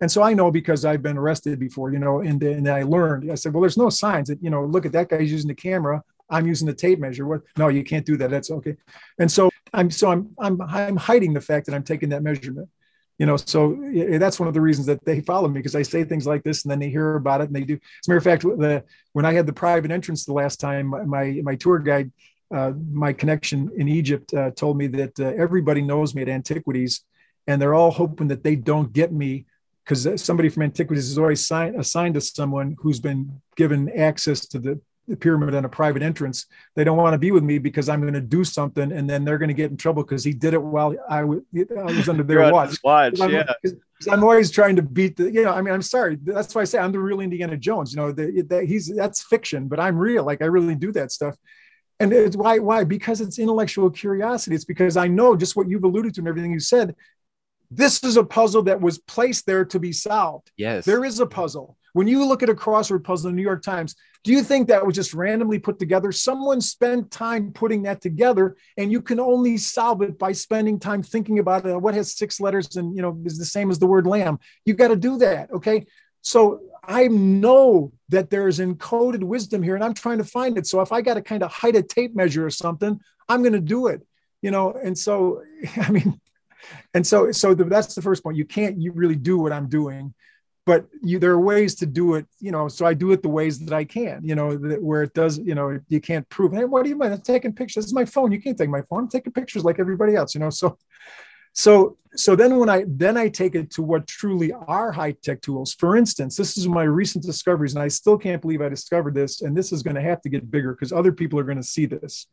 And so I know because I've been arrested before, you know, and, and I learned, I said, well, there's no signs that, you know, look at that guy's using the camera. I'm using the tape measure. What? No, you can't do that. That's okay. And so I'm, so I'm, I'm, I'm hiding the fact that I'm taking that measurement, you know, so that's one of the reasons that they follow me because I say things like this and then they hear about it and they do. As a matter of fact, the, when I had the private entrance the last time, my, my tour guide, uh, my connection in Egypt uh, told me that uh, everybody knows me at Antiquities and they're all hoping that they don't get me because somebody from Antiquities is always signed, assigned to someone who's been given access to the, the pyramid and a private entrance. They don't want to be with me because I'm going to do something, and then they're going to get in trouble because he did it while I, w- I was under their watch. watch I'm, yeah. I'm always trying to beat the. You know, I mean, I'm sorry. That's why I say I'm the real Indiana Jones. You know, the, he's that's fiction, but I'm real. Like I really do that stuff. And it's why? Why? Because it's intellectual curiosity. It's because I know just what you've alluded to and everything you said this is a puzzle that was placed there to be solved. Yes. There is a puzzle. When you look at a crossword puzzle in the New York Times, do you think that was just randomly put together? Someone spent time putting that together, and you can only solve it by spending time thinking about it. What has six letters and you know is the same as the word lamb? You got to do that. Okay. So I know that there is encoded wisdom here, and I'm trying to find it. So if I got to kind of hide a tape measure or something, I'm going to do it. You know, and so I mean, and so so the, that's the first point. You can't you really do what i'm doing but you, there are ways to do it you know so i do it the ways that i can you know that, where it does you know you can't prove hey what do you mean? I'm taking pictures. This is my phone. You can't take my phone. I'm taking pictures like everybody else you know so so so then when i then i take it to what truly are high tech tools. For instance this is my recent discoveries and i still can't believe i discovered this and this is going to have to get bigger because other people are going to see this.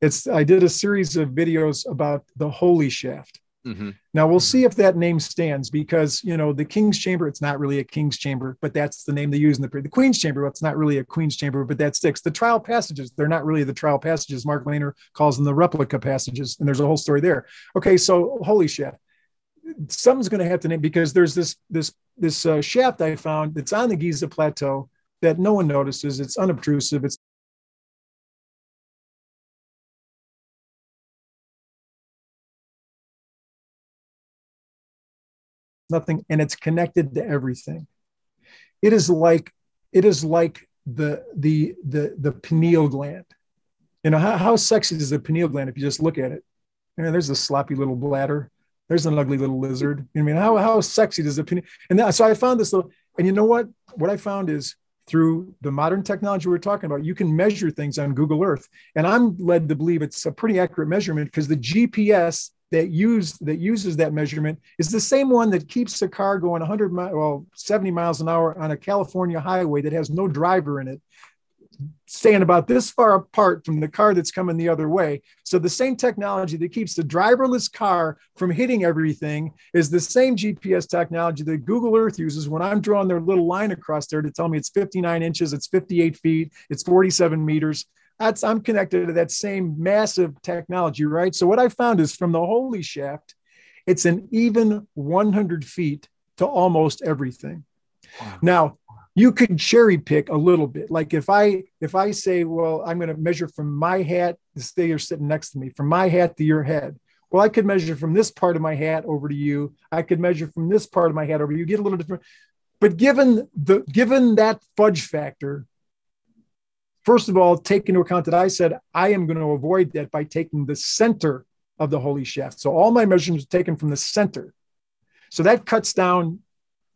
It's i did a series of videos about the holy shaft Mm-hmm. Now we'll see if that name stands because you know the King's Chamber. It's not really a King's Chamber, but that's the name they use in the the Queen's Chamber. Well, it's not really a Queen's Chamber, but that sticks. The trial passages. They're not really the trial passages. Mark Lehner calls them the replica passages, and there's a whole story there. Okay, so holy shit, Something's going to have to name because there's this this this uh, shaft I found that's on the Giza Plateau that no one notices. It's unobtrusive. It's nothing, and it's connected to everything. It is like it is like the the the the pineal gland. You know how, how sexy is the pineal gland if you just look at it? You know, there's a sloppy little bladder. There's an ugly little lizard. You know I mean, how how sexy does the pineal? And that, so I found this little. And you know what? What I found is through the modern technology we're talking about, you can measure things on Google Earth. And I'm led to believe it's a pretty accurate measurement because the GPS that that uses that measurement is the same one that keeps a car going 100 miles, well, 70 miles an hour on a California highway that has no driver in it, staying about this far apart from the car that's coming the other way. So the same technology that keeps the driverless car from hitting everything is the same GPS technology that Google Earth uses when I'm drawing their little line across there to tell me it's 59 inches, it's 58 feet, it's 47 meters that's I'm connected to that same massive technology, right? So what I found is from the holy shaft, it's an even 100 feet to almost everything. Wow. Now you could cherry pick a little bit. Like if I if I say, well, I'm going to measure from my hat, this stay you're sitting next to me, from my hat to your head. Well, I could measure from this part of my hat over to you. I could measure from this part of my hat over you. Get a little different. But given the given that fudge factor, First of all, take into account that I said I am going to avoid that by taking the center of the holy shaft. So all my measurements are taken from the center. So that cuts down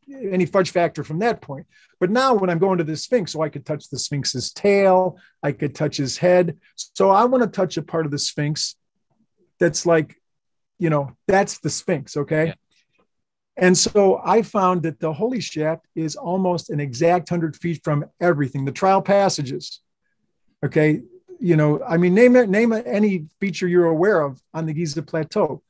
any fudge factor from that point. But now when I'm going to the Sphinx, so I could touch the Sphinx's tail, I could touch his head. So I want to touch a part of the Sphinx that's like, you know, that's the Sphinx. Okay. Yeah. And so I found that the holy shaft is almost an exact 100 feet from everything. The trial passages, Okay, you know, I mean, name it, name any feature you're aware of on the Giza Plateau.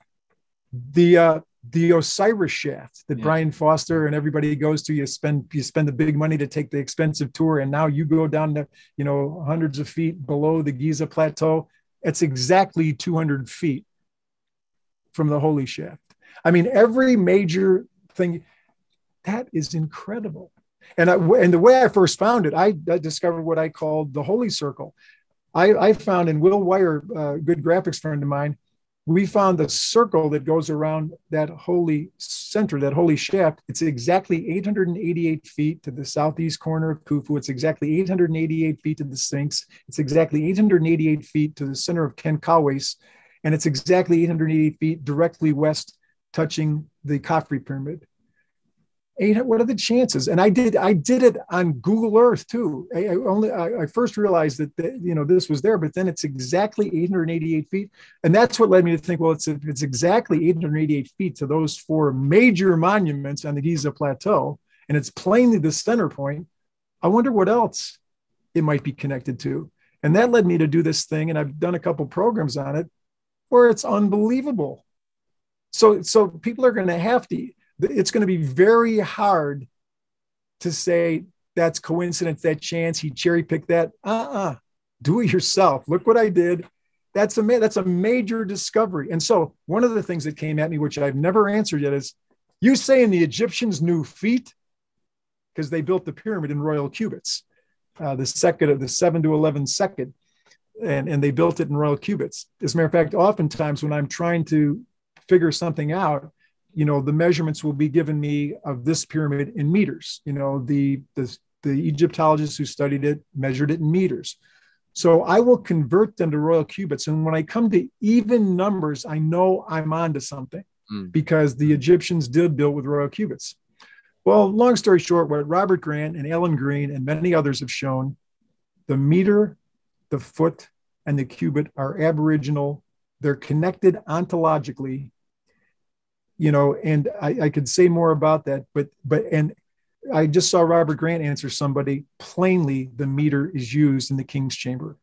The uh, the Osiris shaft that yeah. Brien Foerster and everybody goes to. You spend you spend the big money to take the expensive tour, and now you go down to you know hundreds of feet below the Giza Plateau. It's exactly 200 feet from the Holy Shaft. I mean, every major thing that is incredible. And I, and the way I first found it, I, I discovered what I called the Holy Circle. I, I found in Will Wire, a good graphics friend of mine, we found the circle that goes around that holy center, that holy shaft. It's exactly 888 feet to the southeast corner of Khufu. It's exactly 888 feet to the Sphinx. It's exactly 888 feet to the center of Khenkares. And it's exactly 888 feet directly west, touching the Khafre pyramid eight, what are the chances? And I did, I did it on Google Earth too. I, I only, I, I, first realized that, the, you know, this was there, but then it's exactly 888 feet. And that's what led me to think, well, it's, it's exactly 888 feet to those four major monuments on the Giza Plateau. And it's plainly the center point. I wonder what else it might be connected to. And that led me to do this thing. And I've done a couple programs on it where it's unbelievable. So, so people are going to have to, it's going to be very hard to say that's coincidence, that chance, he cherry picked that. Uh-uh. Do it yourself. Look what I did. That's a that's a major discovery. And so one of the things that came at me, which I've never answered yet, is you saying the Egyptians knew feet because they built the pyramid in royal cubits, uh, the second of the seven to eleven second, and and they built it in royal cubits. As a matter of fact, oftentimes when I'm trying to figure something out, you know the measurements will be given me of this pyramid in meters. You know the the, the egyptologists who studied it measured it in meters. So i will convert them to royal cubits. And when i come to even numbers i know i'm onto something mm. because the egyptians did build with royal cubits. Well long story short what robert grant and alan green and many others have shown the meter the foot and the cubit are aboriginal. They're connected ontologically you know, and I, I could say more about that, but but and I just saw Robert Grant answer somebody plainly. The meter is used in the King's Chamber,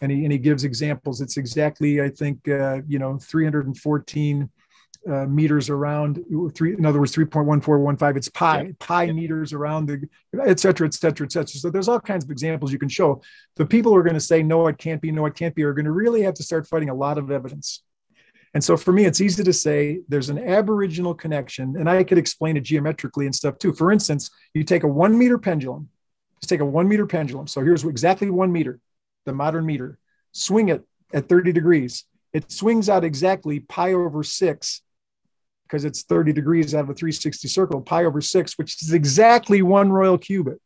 and he and he gives examples. It's exactly I think uh, you know 314 uh, meters around three. In other words, 3.1415. It's pi yeah. pi yeah. meters around the et cetera, et cetera, et cetera. So there's all kinds of examples you can show. The people who are going to say no, it can't be, no, it can't be, are going to really have to start fighting a lot of evidence. And so for me, it's easy to say there's an aboriginal connection, and I could explain it geometrically and stuff too. For instance, you take a one meter pendulum, just take a one meter pendulum. So here's exactly one meter, the modern meter, swing it at 30 degrees. It swings out exactly pi over six because it's 30 degrees out of a 360 circle, pi over six, which is exactly one royal cubit.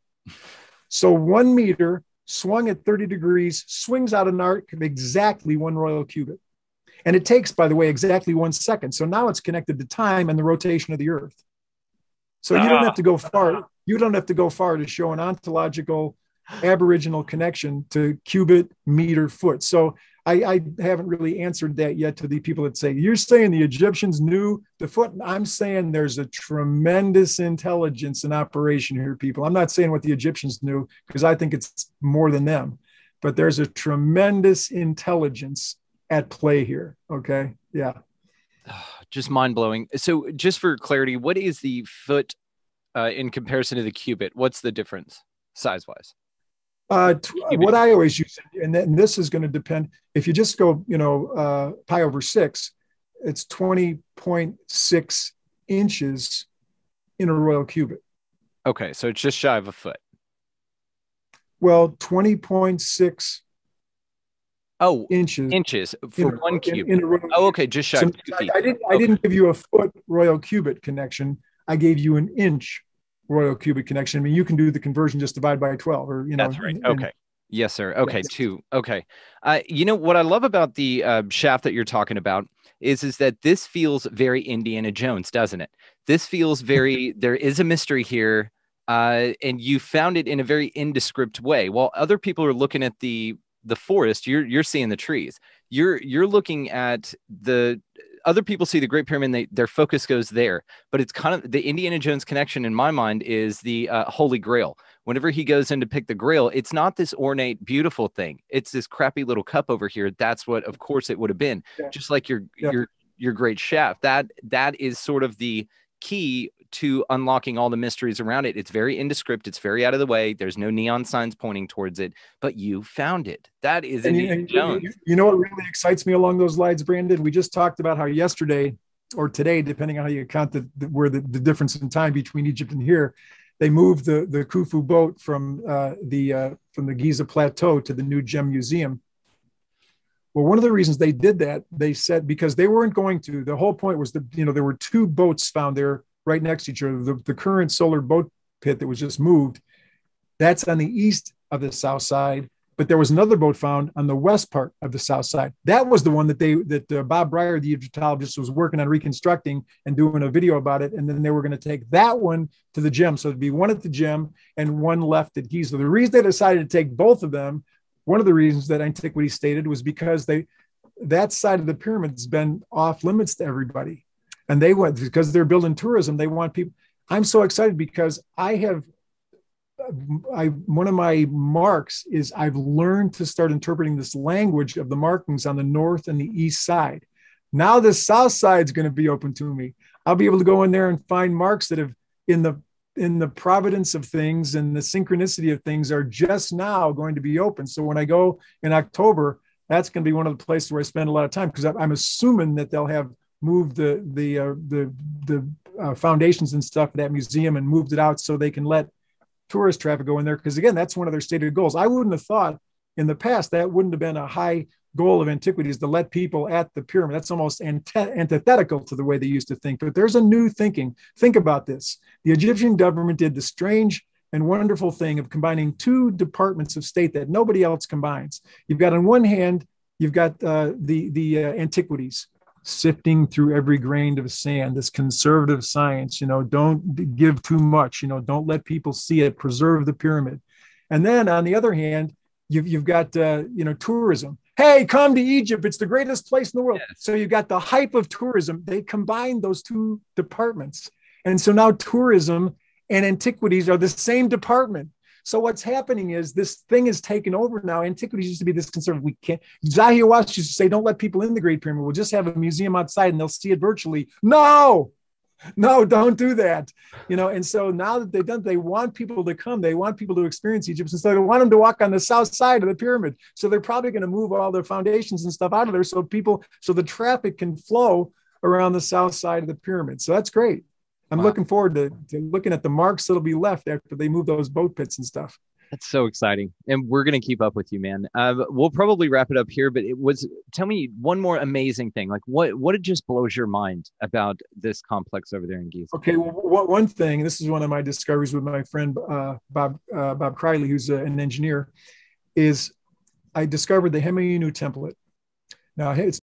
So one meter swung at 30 degrees swings out an arc of exactly one royal cubit. And it takes, by the way, exactly one second. So now it's connected to time and the rotation of the earth. So you don't have to go far. You don't have to go far to show an ontological aboriginal connection to cubit, meter, foot. So I, I, haven't really answered that yet to the people that say, you're saying the Egyptians knew the foot. I'm saying there's a tremendous intelligence in operation here, people. I'm not saying what the Egyptians knew because I think it's more than them, but there's a tremendous intelligence at play here. Okay. Yeah. Just mind blowing. So, just for clarity, what is the foot uh, in comparison to the cubit? What's the difference size wise? Uh, what I always use, and, then, this is going to depend. If you just go, you know, uh, pi over six, it's 20.6 inches in a royal cubit. Okay. So it's just shy of a foot. Well, 20.6 Oh, inches. Inches for one cube. In, in oh, okay, just shy. So I, I, didn't. Okay. I didn't give you a foot royal cubit connection. I gave you an inch royal cubit connection. I mean, you can do the conversion just divide by twelve, or you know. That's right. okay. yes, sir. Okay, yes. two. Okay. Uh, you know what I love about the uh, shaft that you're talking about is is that this feels very Indiana Jones, doesn't it? This feels very. there is a mystery here. Uh, and you found it in a very indescript way. While other people are looking at the the forest you're you're seeing the trees. You're you're looking at the other people see the great pyramid they, their focus goes there but it's kind of the indiana jones connection in my mind is the uh, holy grail. Whenever he goes in to pick the grail it's not this ornate beautiful thing. It's this crappy little cup over here. That's what of course it would have been. Yeah. just like your yeah. your your great chef that that is sort of the key to unlocking all the mysteries around it. It's very indescript. It's very out of the way. There's no neon signs pointing towards it, but you found it. That is and Indiana Jones. You, you know what really excites me along those lines, Brandon? We just talked about how yesterday or today, depending on how you count the, the where the, the difference in time between Egypt and here, they moved the the Khufu boat from uh, the uh, from the Giza Plateau to the new Gem Museum. Well, one of the reasons they did that, they said because they weren't going to. The whole point was that you know there were two boats found there right next to each other. The, the current solar boat pit that was just moved, that's on the east of the south side. But there was another boat found on the west part of the south side. That was the one that they that uh, Bob Brier, the Egyptologist, was working on reconstructing and doing a video about it. And then they were going to take that one to the gym. So it'd be one at the gym and one left at Giza. The reason they decided to take both of them one of the reasons that antiquity stated was because they that side of the pyramid has been off limits to everybody and they went because they're building tourism they want people i'm so excited because i have I one of my marks is I've learned to start interpreting this language of the markings on the north and the east side. Now the south side is going to be open to me. I'll be able to go in there and find marks that have in the in the providence of things and the synchronicity of things are just now going to be open. So when I go in October, that's going to be one of the places where I spend a lot of time because I'm assuming that they'll have moved the the uh, the the uh, foundations and stuff of that museum and moved it out so they can let tourist traffic go in there. Because again, that's one of their stated goals. I wouldn't have thought in the past that wouldn't have been a high goal of antiquities to let people at the pyramid. That's almost antithetical to the way they used to think. But there's a new thinking. Think about this. The Egyptian government did the strange and wonderful thing of combining two departments of state that nobody else combines. You've got on one hand, you've got uh, the the uh, antiquities sifting through every grain of sand this conservative science you know don't give too much you know don't let people see it preserve the pyramid and then on the other hand you've, you've got uh, you know tourism hey, come to Egypt. It's the greatest place in the world. Yes. So you've got the hype of tourism. They combine those two departments. And so now tourism and antiquities are the same department. So what's happening is this thing is taken over now. Antiquities used to be this conservative. We can't. Zahi Hawass used to say, "Don't let people in the Great Pyramid. We'll just have a museum outside, and they'll see it virtually." No, no, don't do that. You know, and so now that they've done, they want people to come. They want people to experience Egypt. And so they want them to walk on the south side of the pyramid. So they're probably going to move all their foundations and stuff out of there so people, so the traffic can flow around the south side of the pyramid. So that's great. I'm wow. looking forward to, to looking at the marks that'll be left after they move those boat pits and stuff. That's so exciting, and we're gonna keep up with you, man. Uh, we'll probably wrap it up here, but it was. Tell me one more amazing thing. Like what? What it just blows your mind about this complex over there in Giza? Okay, well, one thing. This is one of my discoveries with my friend uh, Bob uh, Bob Criley, who's uh, an engineer. Is I discovered the Hemiunu template. Now it's